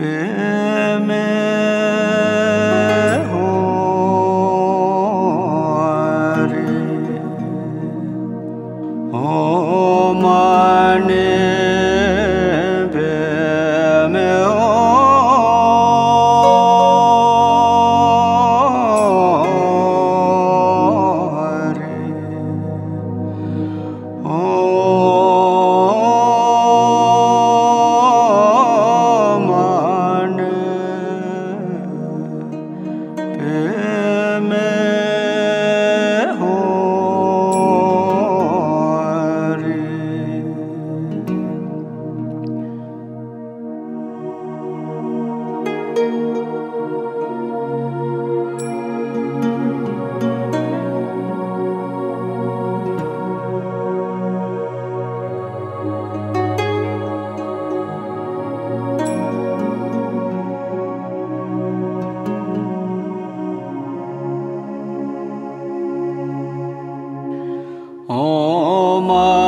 Oh, my name. Oh, my.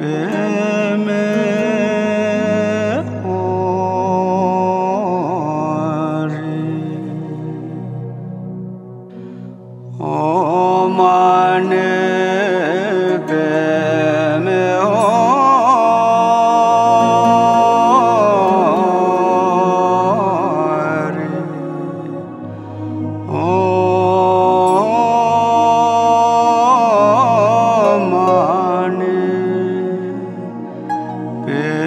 Oh, my name. Yeah.